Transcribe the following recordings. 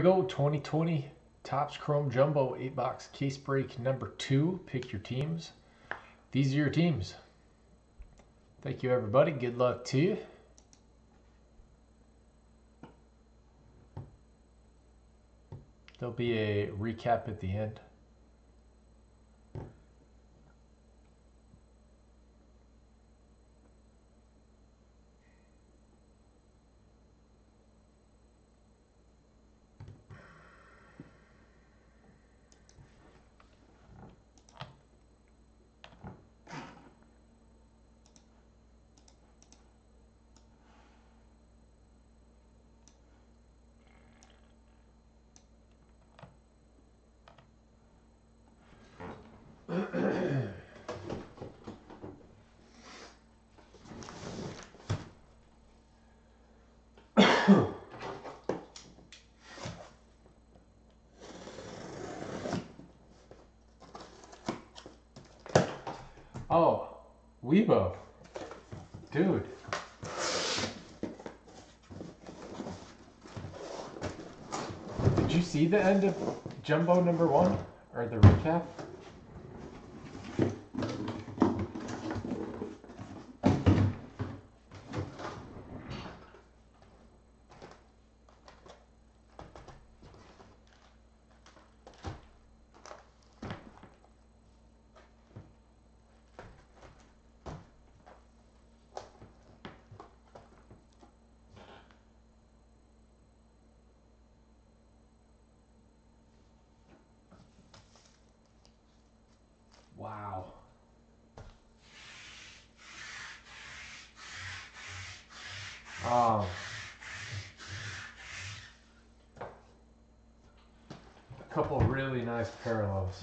we go. 2020 Topps Chrome Jumbo 8 box case break number two. Pick your teams. These are your teams. Thank you, everybody. Good luck to you. There'll be a recap at the end. Oh, Weibo. Dude. Did you see the end of Jumbo number one? Or the recap? Um, a couple really nice parallels.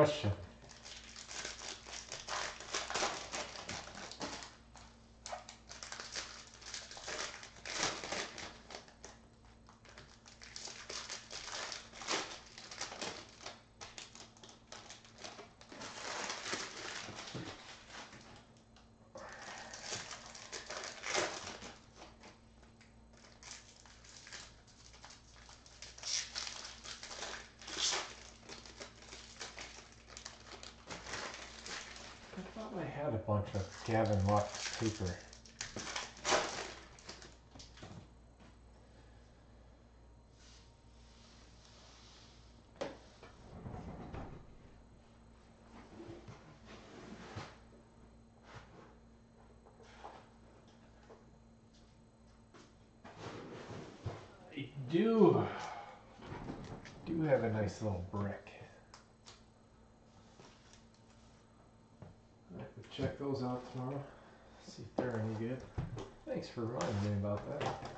It's bunch of Gavin Lux paper. I do do have a nice little brick. Those out tomorrow. See if they're any good. Thanks for reminding me about that.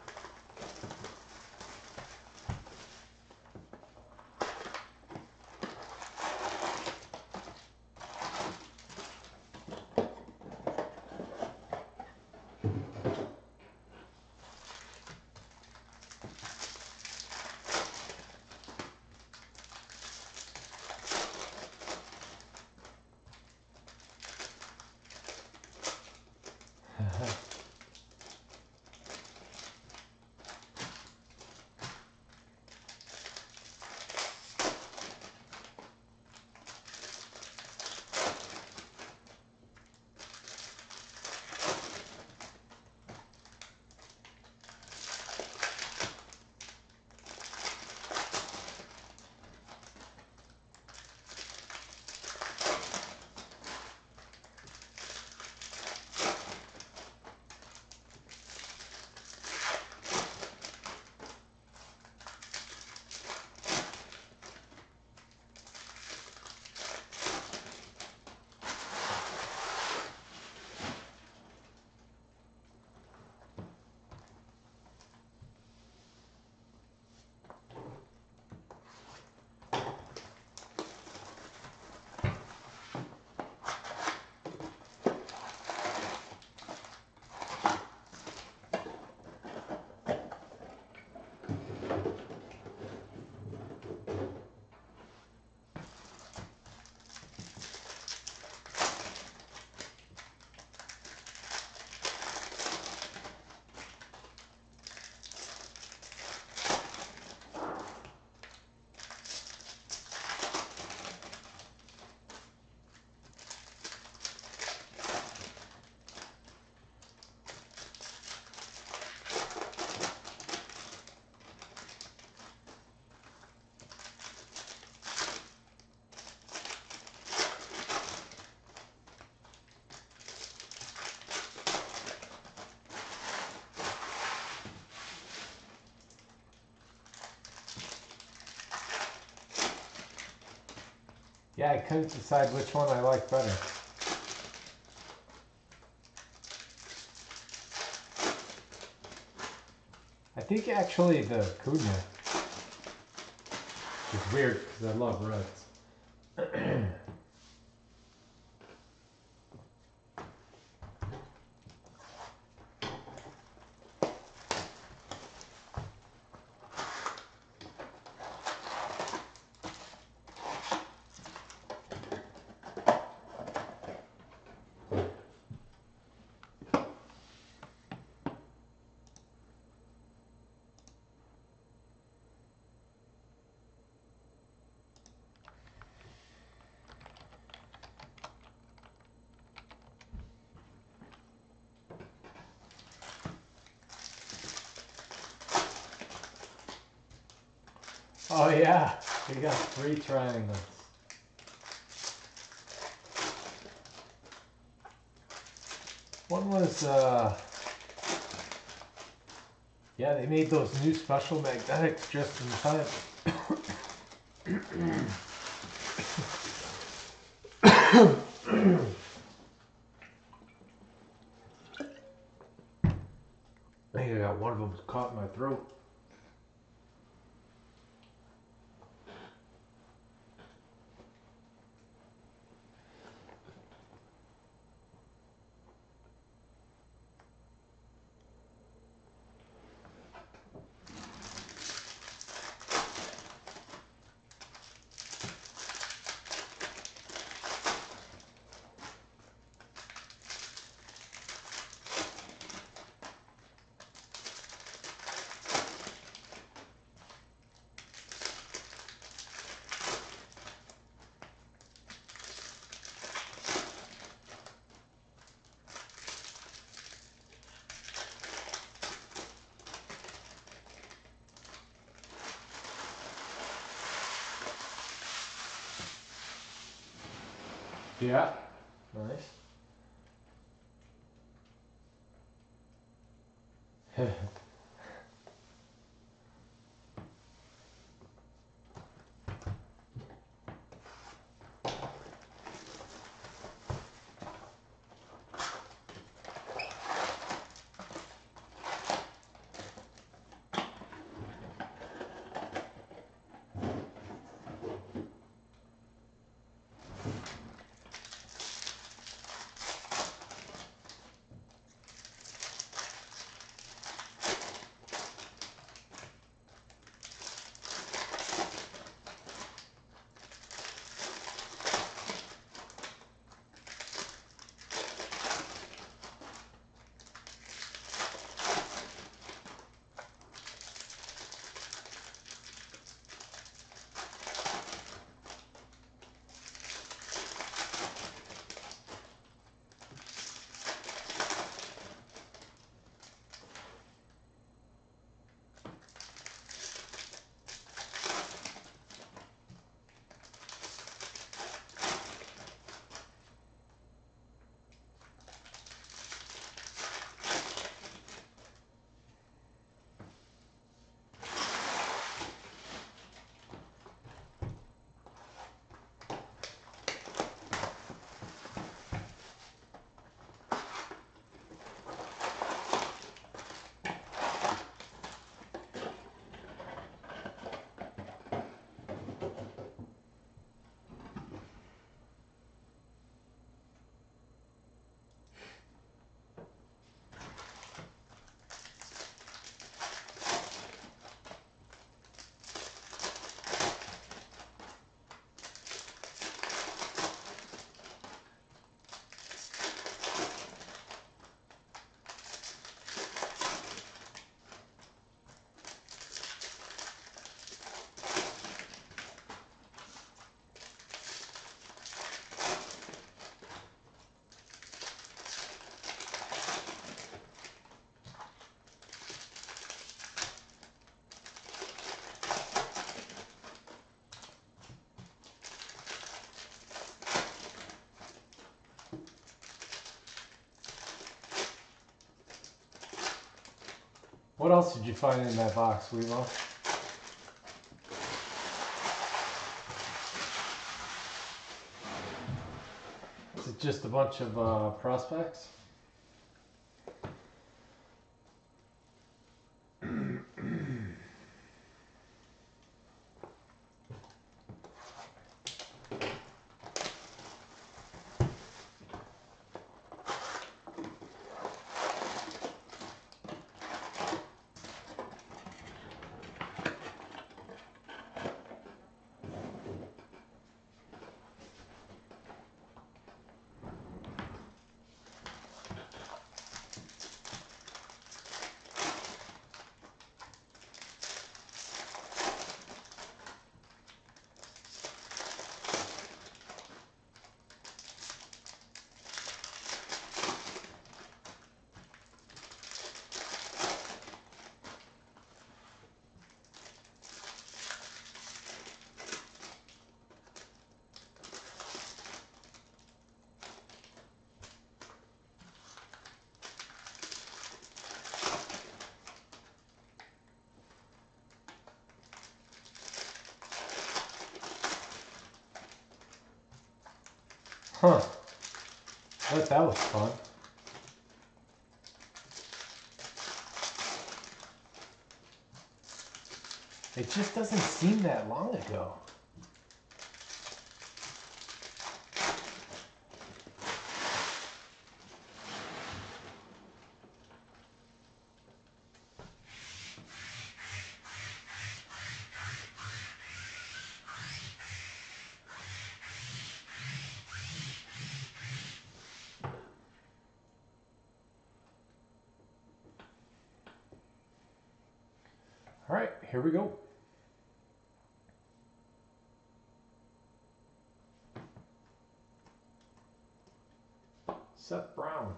Yeah, I couldn't decide which one I like better. I think actually the Kudna is weird because I love reds. Oh yeah, we got three triangles. One was, uh, yeah, they made those new special magnetics just in time. I think I got one of them caught in my throat. Yeah. Nice. What else did you find in that box, Weebo? Is it just a bunch of uh, prospects? Huh. I bet that was fun. It just doesn't seem that long ago. All right, here we go. Seth Brown.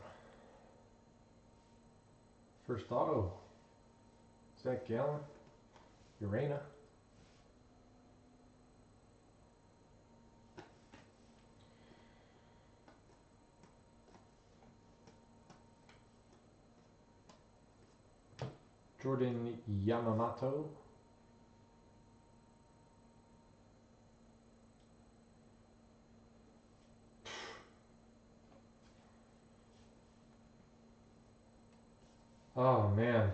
First auto. Zach Gallen. Urena. Jordan Yamamoto. Oh man.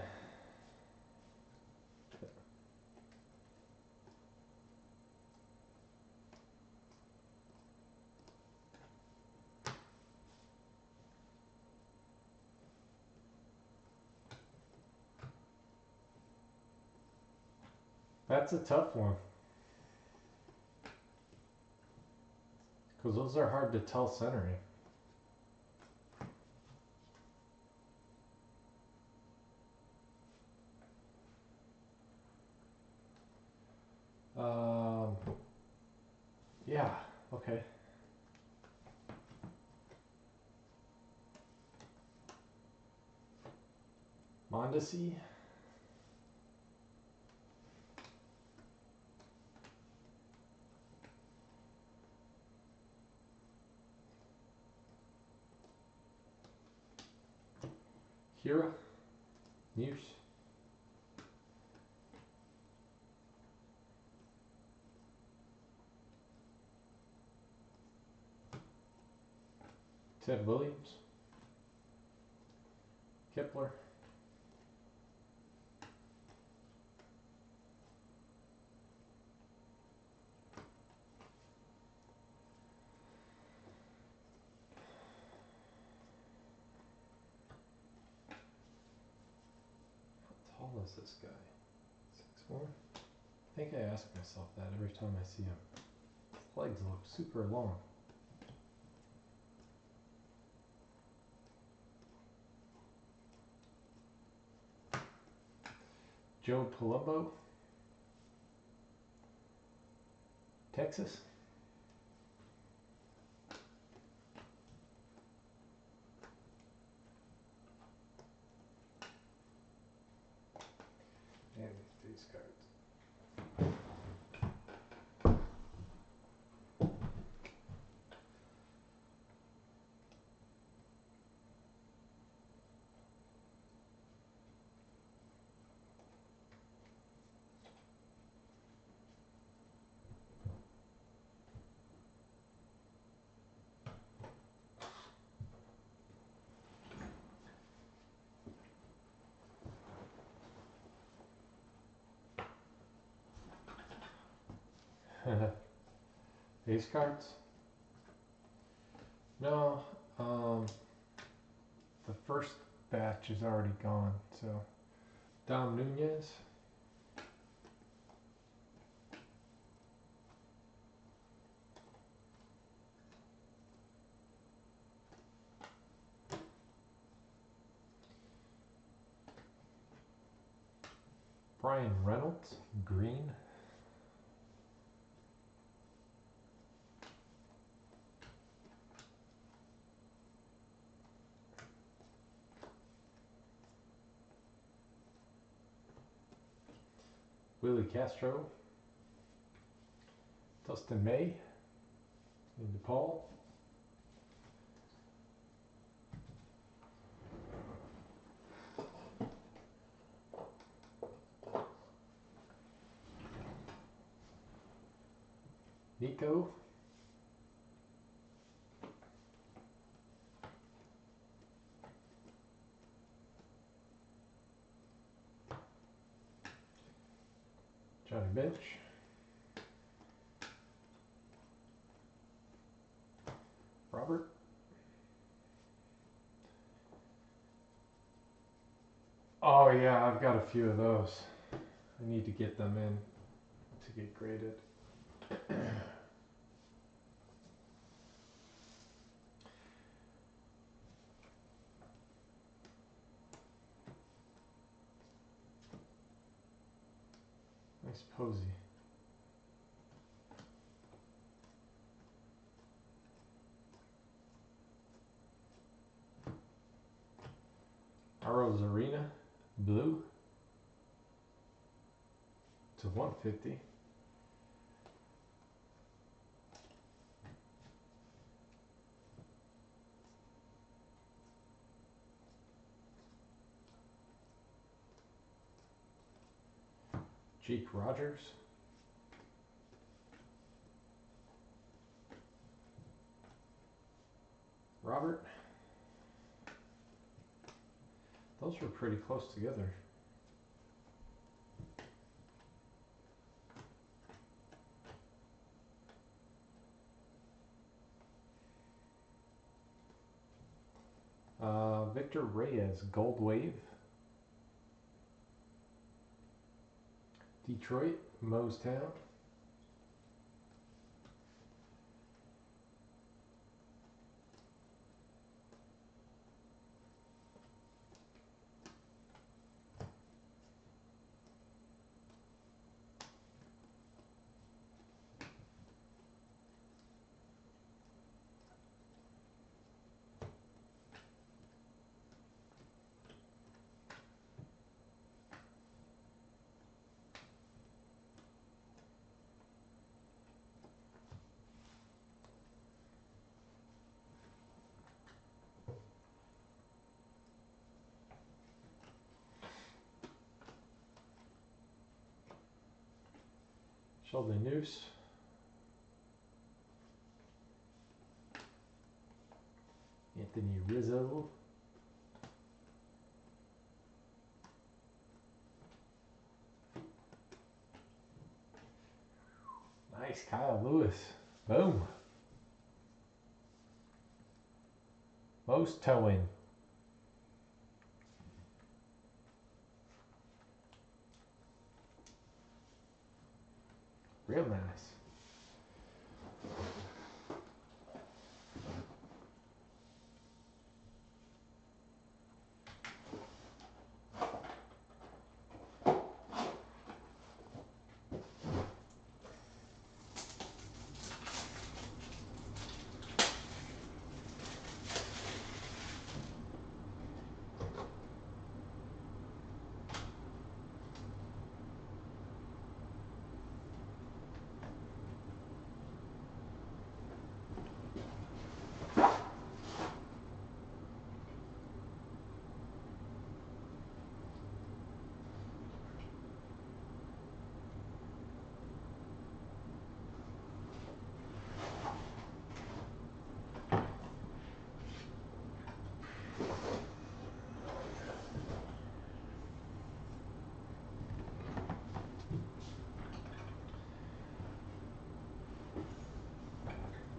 That's a tough one. Because those are hard to tell centering. Um, yeah, okay. Mondesi. Hiura. Muse. Ted Williams. Is this guy? Six four? I think I ask myself that every time I see him. His legs look super long. Joe Palumbo, Texas. And these cards. Ace cards? No, um, the first batch is already gone, so. Dom Nunez. Brian Reynolds, green. Willi Castro, Dustin May, and. Nico. Oh yeah, I've got a few of those. I need to get them in to get graded. Nice Posey. Arrows Arena, blue to 150. Jake Rogers. Robert. Those were pretty close together. Uh, Victor Reyes, Gold Wave. Detroit, Mostown. Sheldon Neuse. Anthony Rizzo. Nice, Kyle Lewis. Boom. Most towing. órdenes.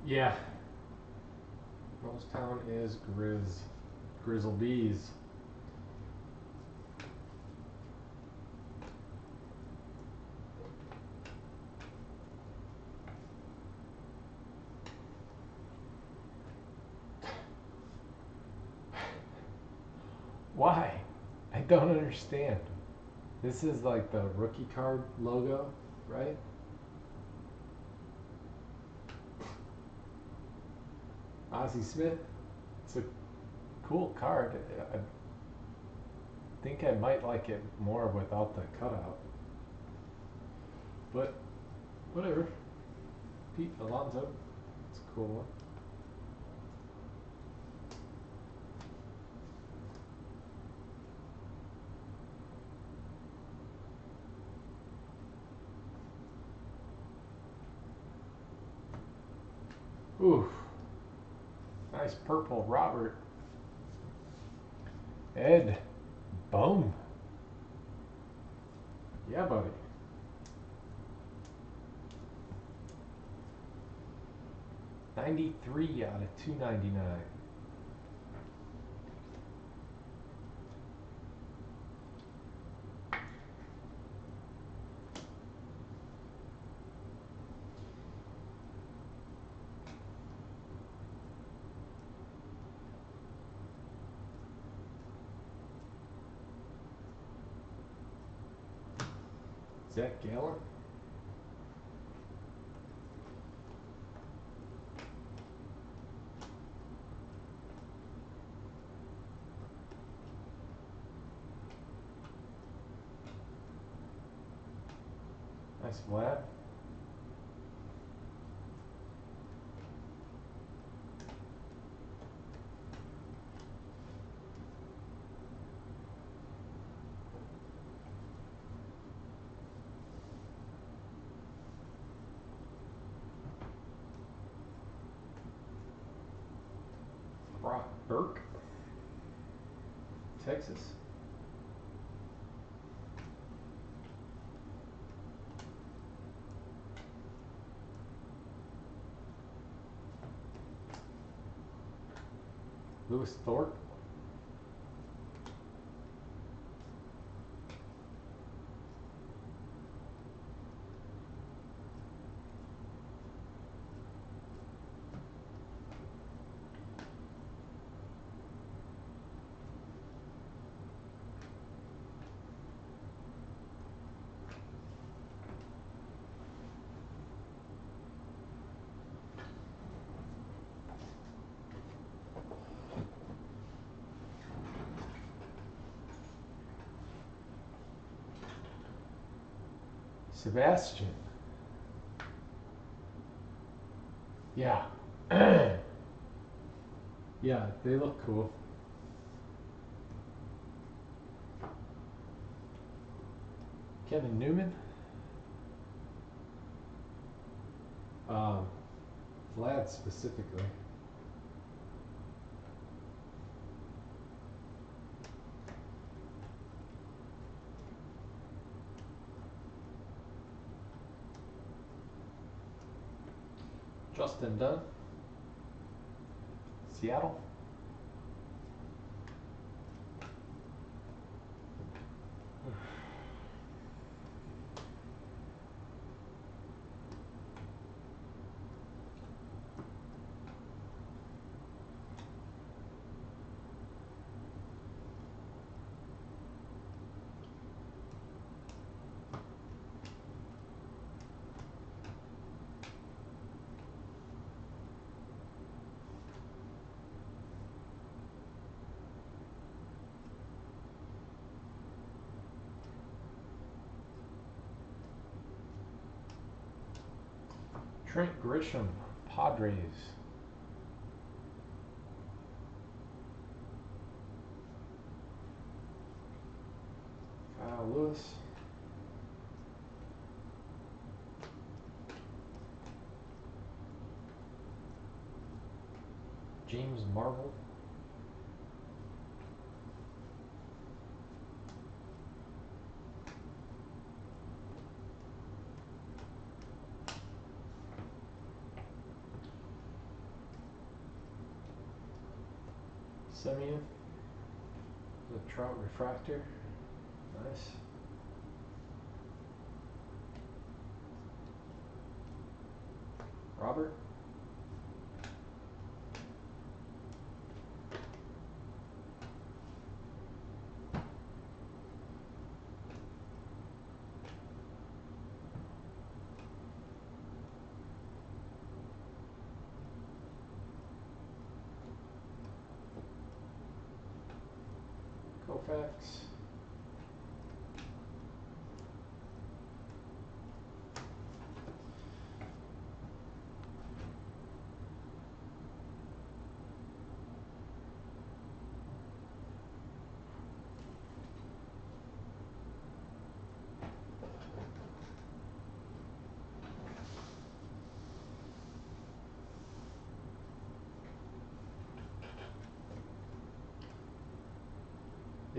Nice. Most Town is Grizz. Grizzle Bees. Why? I don't understand. This is like the rookie card logo, right? Ozzie Smith. It's a cool card. I think I might like it more without the cutout. But whatever. Pete Alonso. It's a cool one. Ooh. Purple, Robert. Ed. Boom. Yeah, buddy. Ninety-three out of two ninety-nine. Zach Gallen. Nice Vlad. Brock Burke. Texas. Lewis Thorpe. Sebastian. Yeah. yeah, they look cool. Kevin Newman. Um, Vlad specifically. Dunn. Seattle. Trent Grisham, Padres. Kyle Lewis. James Marvel. Simeon. The Trout Refractor. Nice. Robert. Koufax.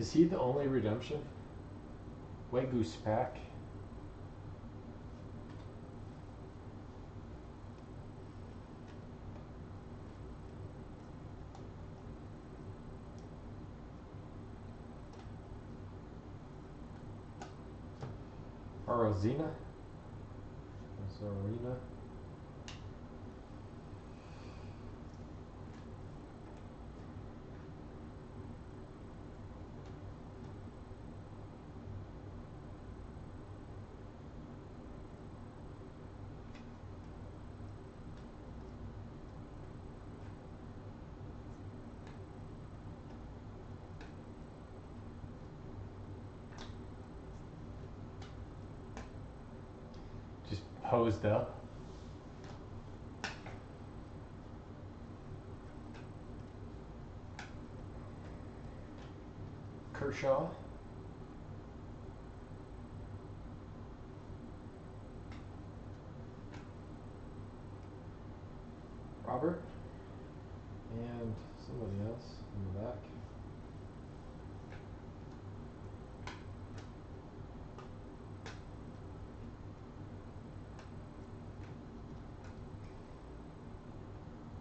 Is he the only redemption? White Goose Pack. Arozina. Zarina. Just posed up. Kershaw. Robert. And somebody else in the back.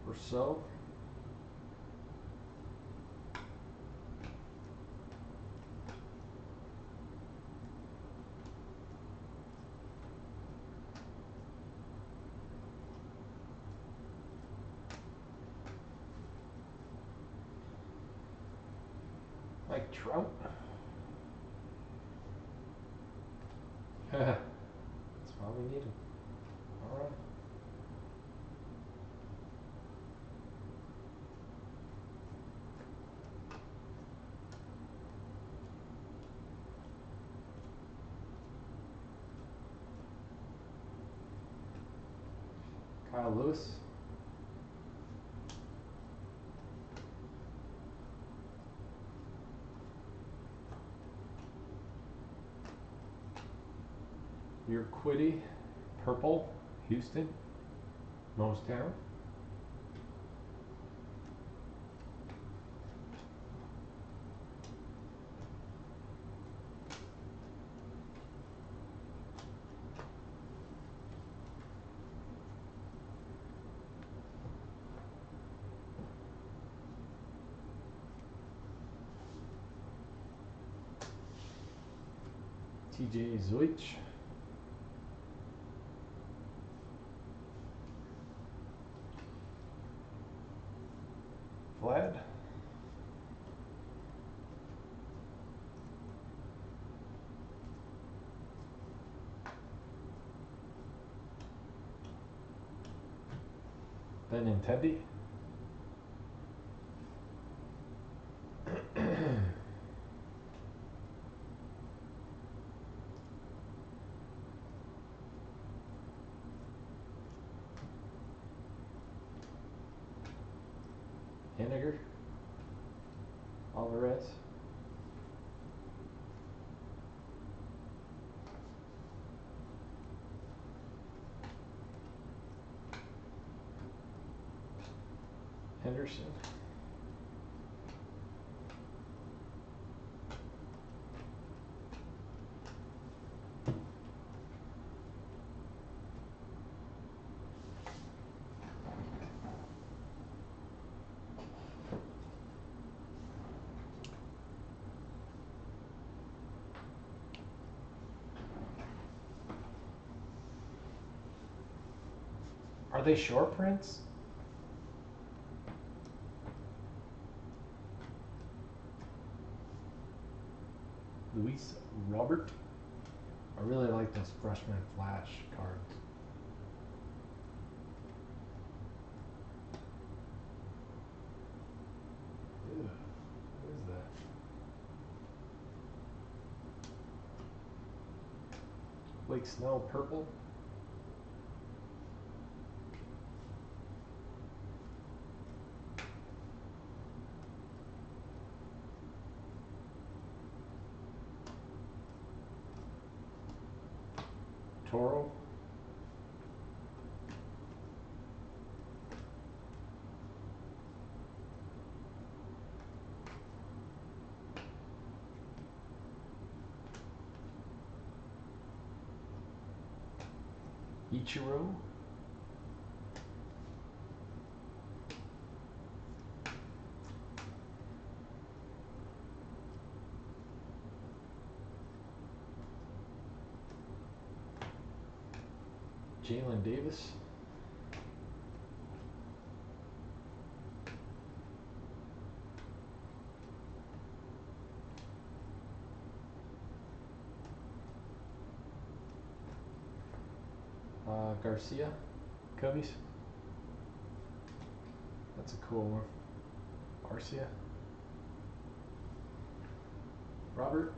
Or so. Like trout. That's all we needed. All right. Kyle Lewis. Urquidy, purple, Houston, Mostown. TJ Zeuch. Vlad. Benintendi. Are they short prints? Freshman flash cards. Ew, what is that? Blake Snell purple. Toro. Ichiro. Jaylin Davis. Uh, Garcia, Cubbies. That's a cool one. Garcia. Robert.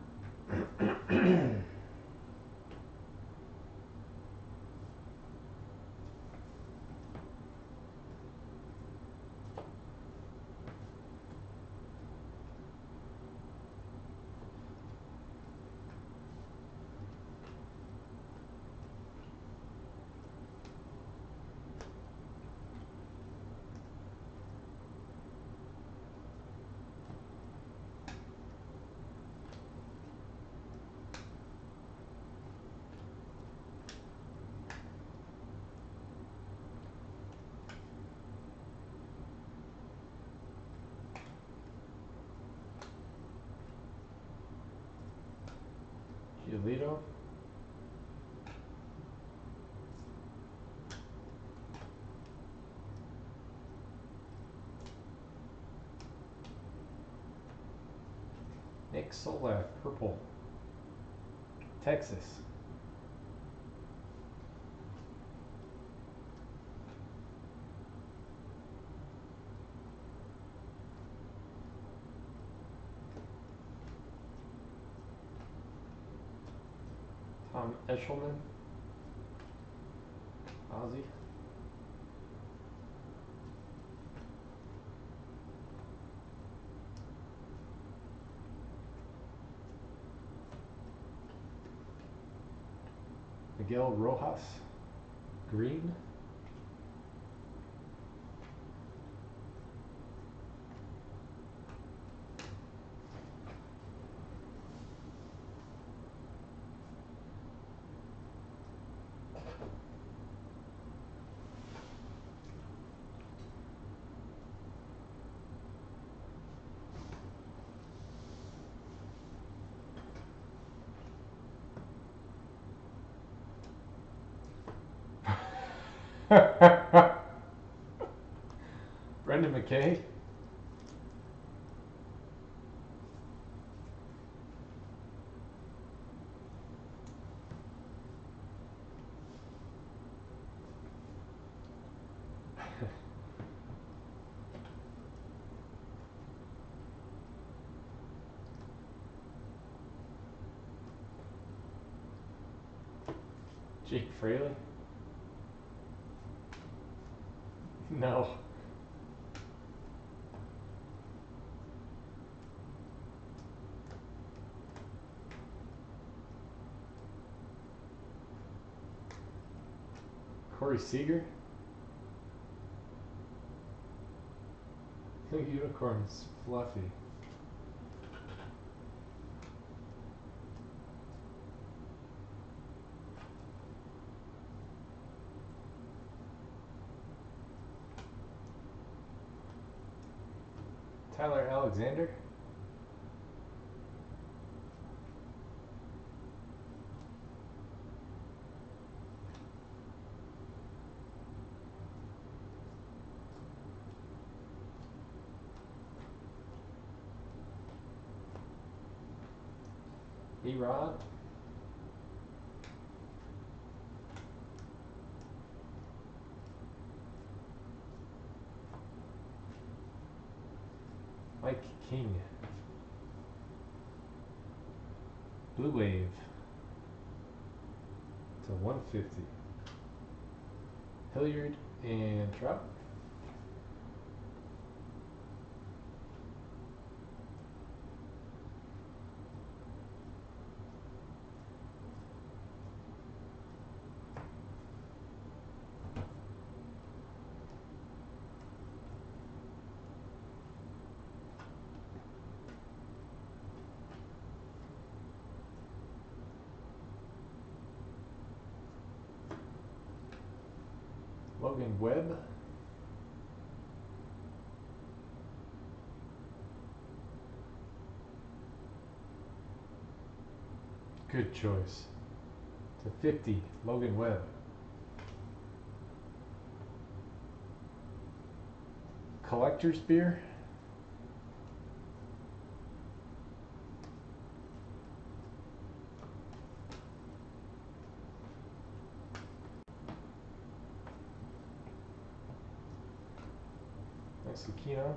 Giolito. Nick Solak, purple. Texas. Eshelman. Ozzy. Miguel Rojas. Green. McKay. Jake Fraley. No. Corey Seager. The unicorn's fluffy. Tyler Alexander. 50. Hilliard and Trout. Logan Webb. Good choice. To 50, Logan Webb. Collector's beer. Nice Aquino.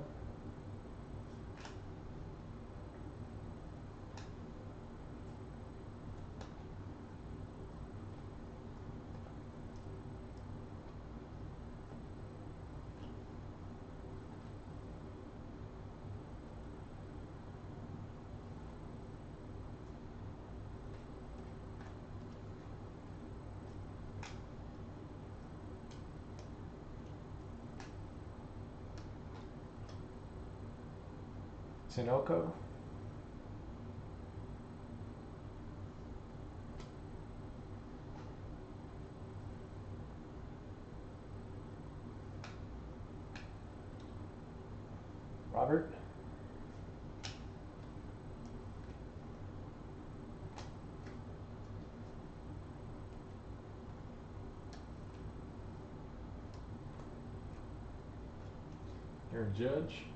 Tinoco. Robert. Aaron Judge.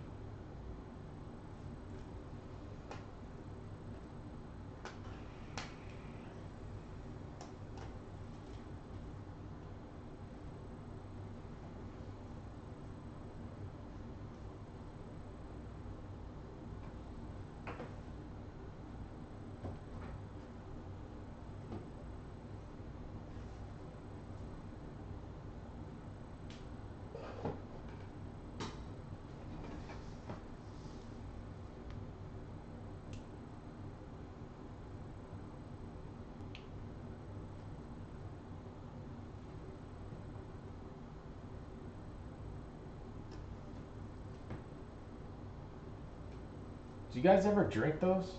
Do you guys ever drink those,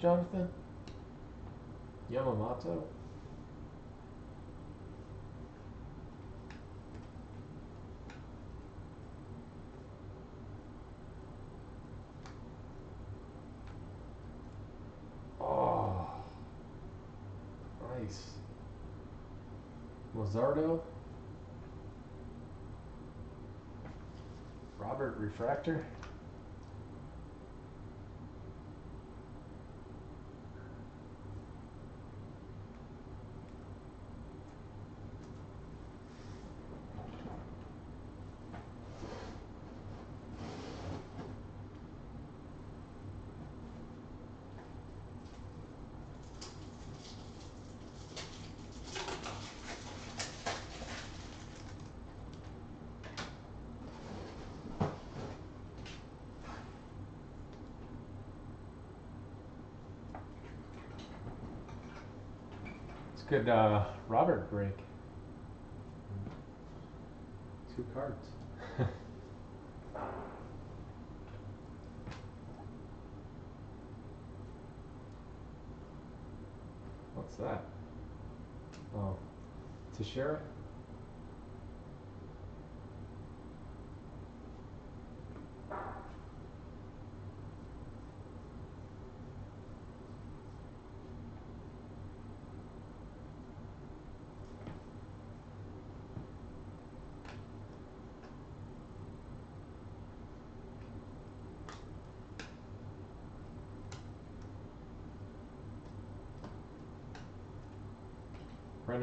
Jonathan? Yamamoto? Oh, nice. Luzardo? Robert Refractor? Good uh, Robert break. Two cards. What's that? Oh, Teixeira?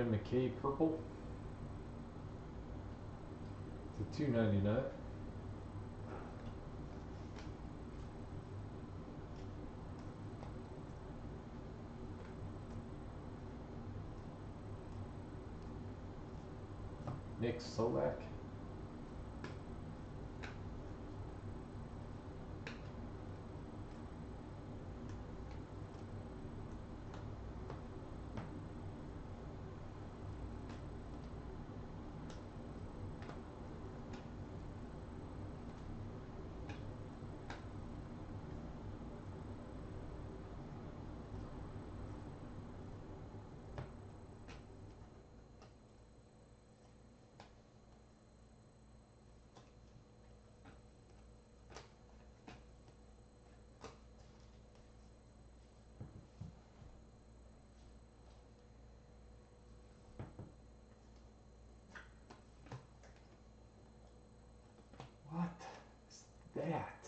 Brendan McKay purple. To two ninety nine. Nick Solak. What is that?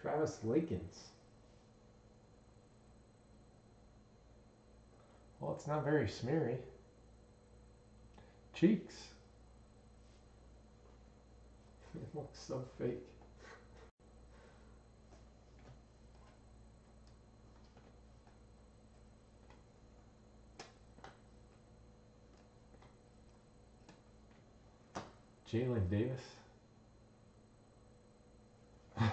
Travis Lakins. Well, it's not very smeary. Cheeks. It looks so fake. Jaylin Davis. I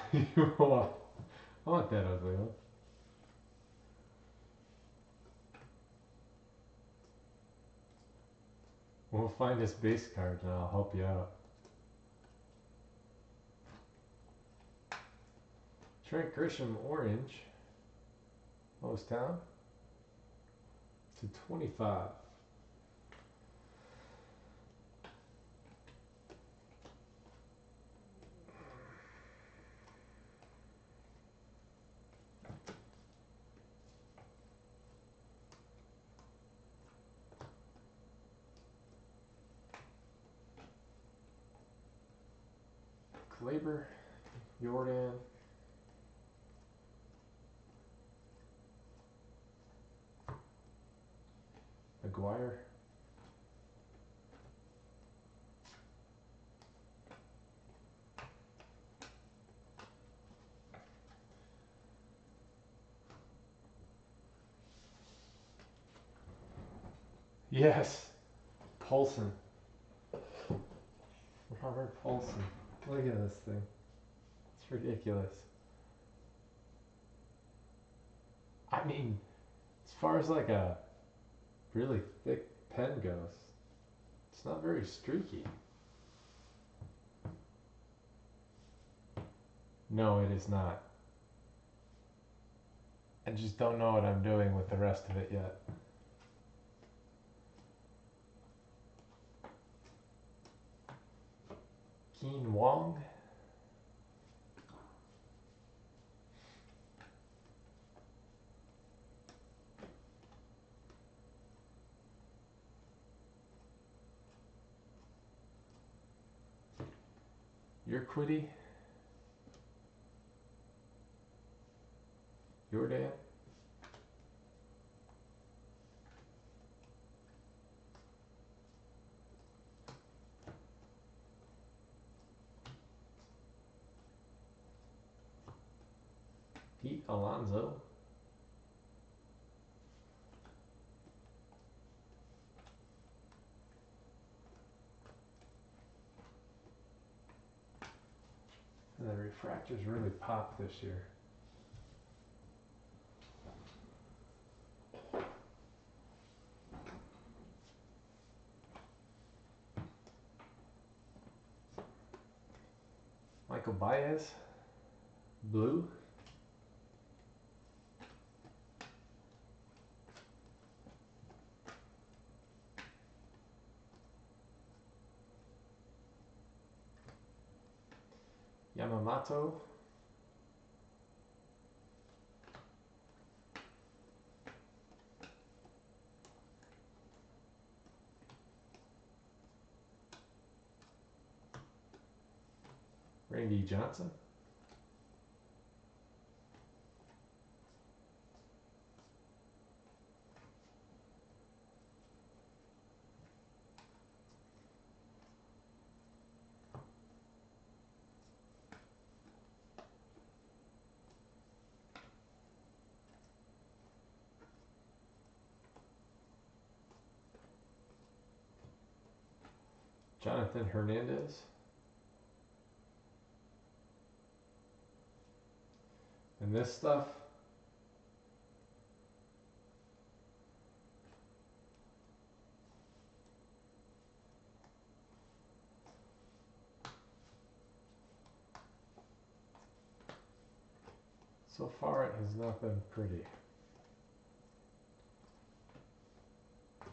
want that ugly one. We'll find his base card and I'll help you out. Trent Grisham orange. Most town. To 25. Jordan, McGuire, Yes, Paulson. Robert Paulson. Look at this thing. It's ridiculous. I mean, as far as like a really thick pen goes, it's not very streaky. No, it is not. I just don't know what I'm doing with the rest of it yet. Kean Wong. Urquidy. Jordan. Pete Alonso. And the refractors really popped this year. Michael Baez, blue. Yamamoto. Randy Johnson. Jonathan Hernandez. And this stuff, so far it has not been pretty.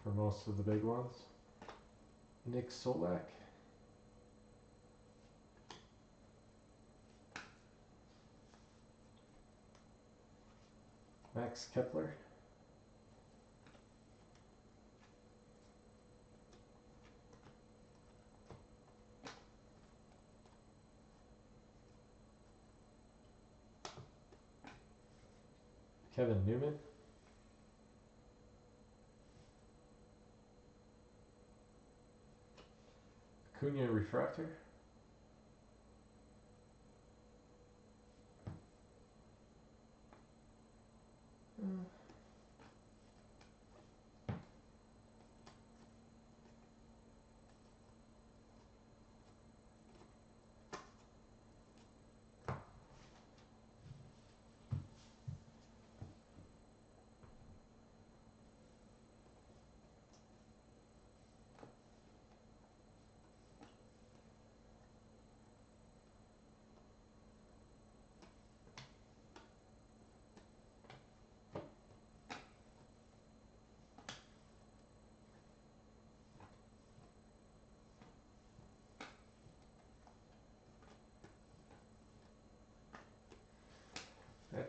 For most of the big ones. Nick Solak. Max Kepler. Kevin Newman. Cunha Refractor. Mm.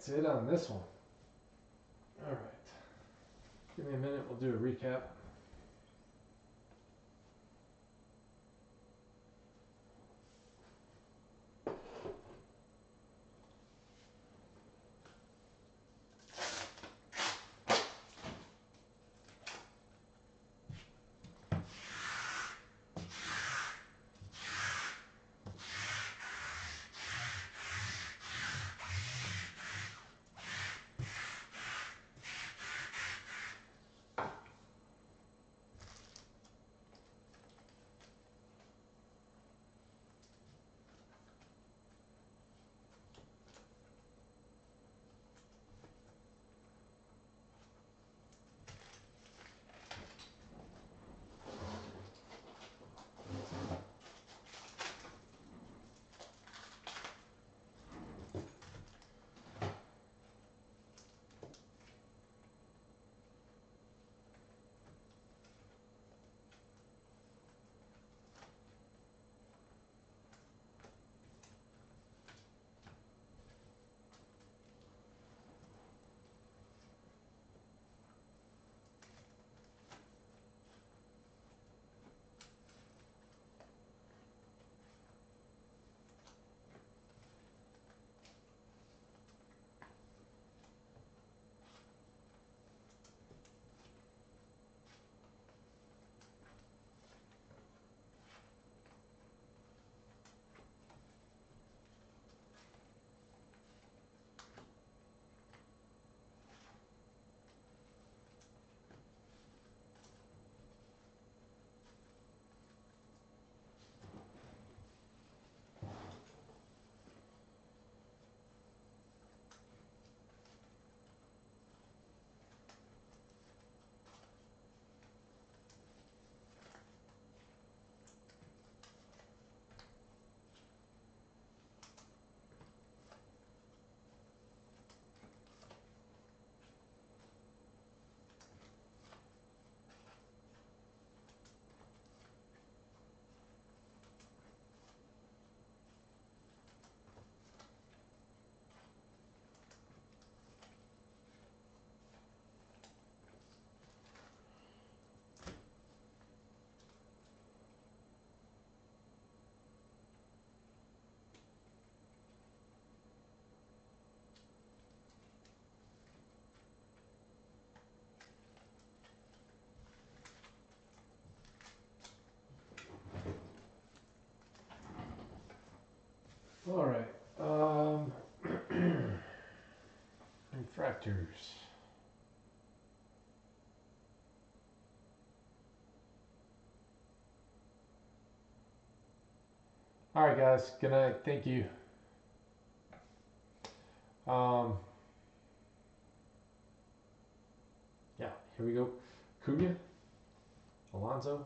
That's it on this one. All right. Give me a minute, we'll do a recap. All right. Um, refractors. All right, guys. Good night. Thank you. Um, yeah, here we go. Cunha, Alonso,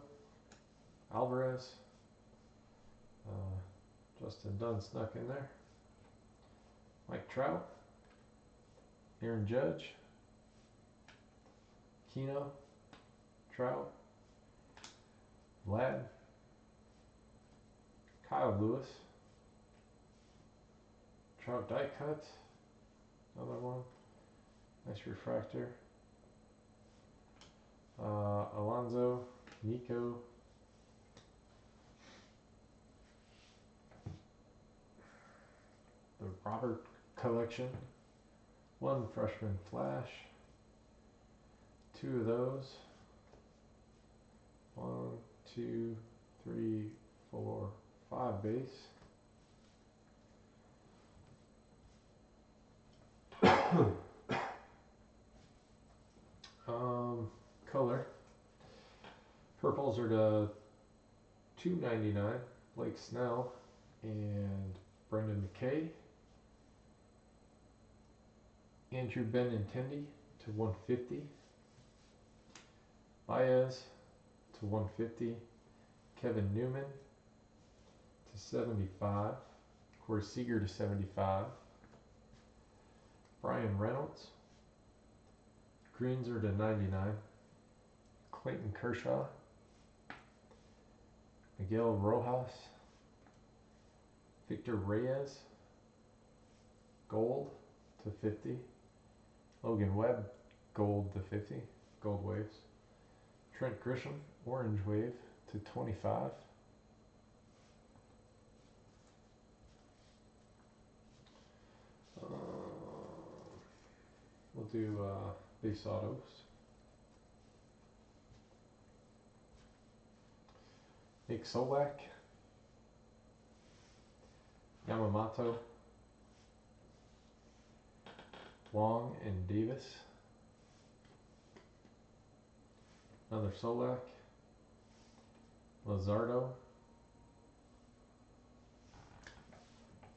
Alvarez, uh, Justin Dunn snuck in there. Mike Trout, Aaron Judge, Keno, Trout, Vlad, Kyle Lewis, Trout die cut, another one, nice refractor. Uh, Alonso, Nico, the Robert collection, one freshman flash, two of those, one, two, three, four, five base. um, color. Purples are ninety nine. Blake Snell and Brendan McKay. Andrew Benintendi to 150. Baez to 150. Kevin Newman to 75. Corey Seager to 75. Bryan Reynolds. Greens are to 99. Clayton Kershaw. Miguel Rojas. Victor Reyes. Gold to 50. Logan Webb, gold to 50. Gold waves. Trent Grisham, orange wave to 25. Uh, we'll do uh, base autos. Nick Solak, Yamamoto, Wong and Davis. Another Solak. Luzardo.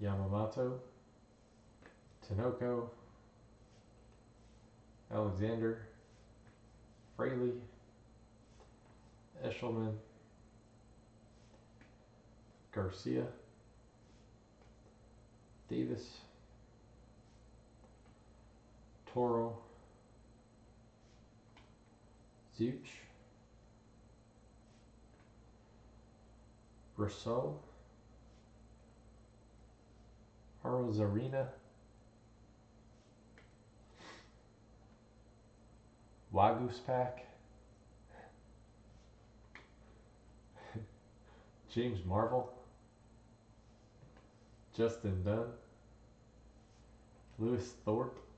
Yamamoto. Tinoco. Alexander. Fraley. Eshelman. Garcia. Davis. Toro. Zeuch. Rousseau. Arozarena. Wagoose Pack. James Marvel. Justin Dunn. Lewis Thorpe.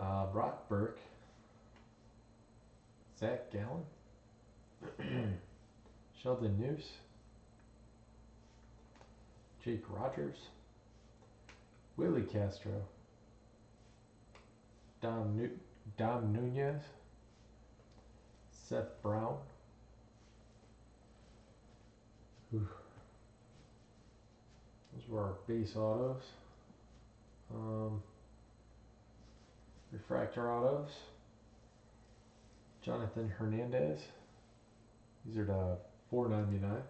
Uh, Brock Burke. Zac Gallen. Sheldon Neuse. Jake Rogers. Willie Castro. Dom, nu- Dom Nunez. Seth Brown. Those were our base autos. Um, refractor autos. Jonathan Hernandez. These are the four ninety nine.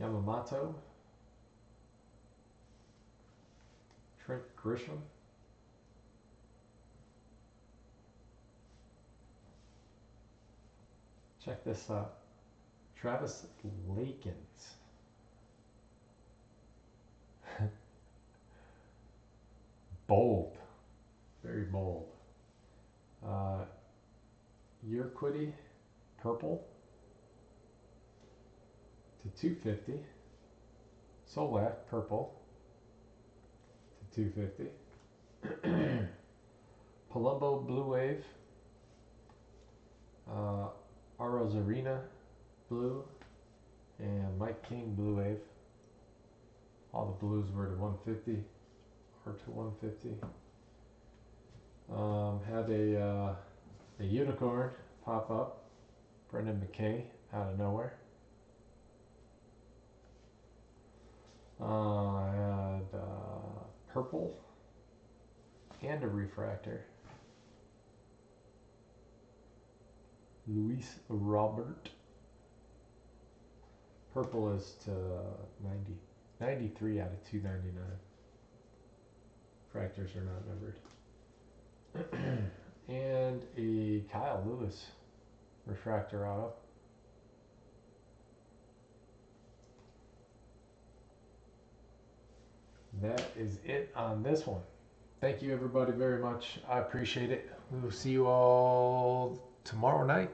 Yamamoto. Trent Grisham. Check this out. Travis Lakins. Bold. Very bold. Uh, Urquidy, purple to 250. Solak, purple to 250. Palumbo, blue wave. Uh, Arozarena, blue. And Mike King, blue wave. All the blues were to 150 or to 150. Um, had a, uh, a unicorn pop up Brendan McKay out of nowhere. Uh, I had uh, purple and a refractor. Luis Robert. Purple is to 90, 93 out of 299. Fractors are not numbered. and a Kyle Lewis refractor auto. That is it on this one. Thank you everybody very much. I appreciate it. We will see you all tomorrow night.